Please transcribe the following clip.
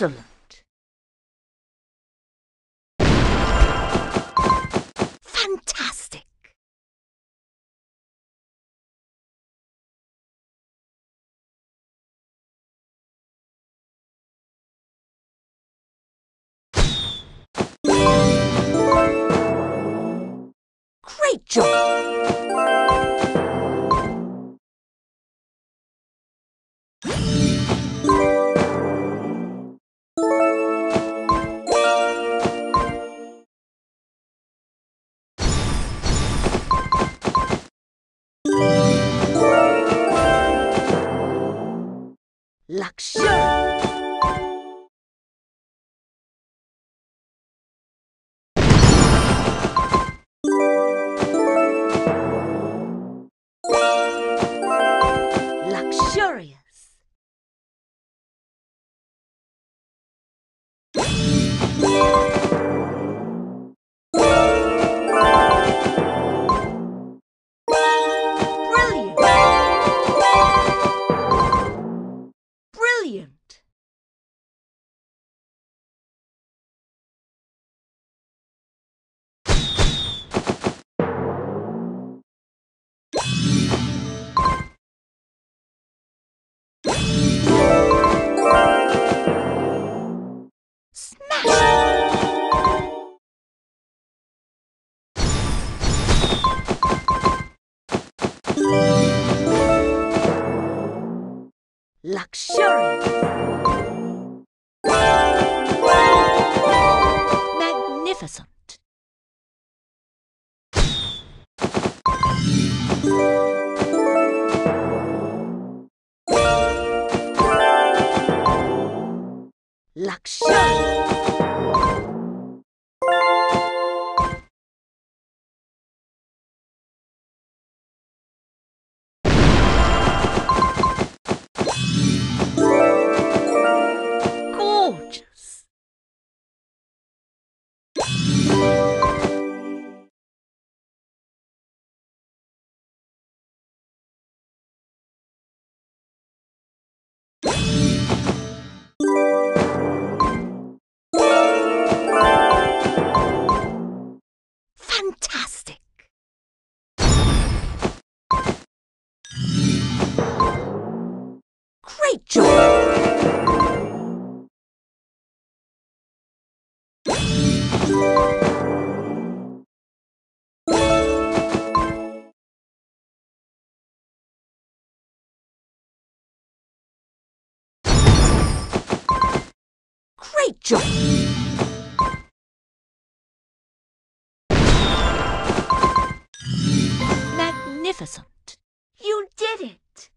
Excellent. Great. Luxurious. Magnificent. Luxurious. Great job. Magnificent. You did it.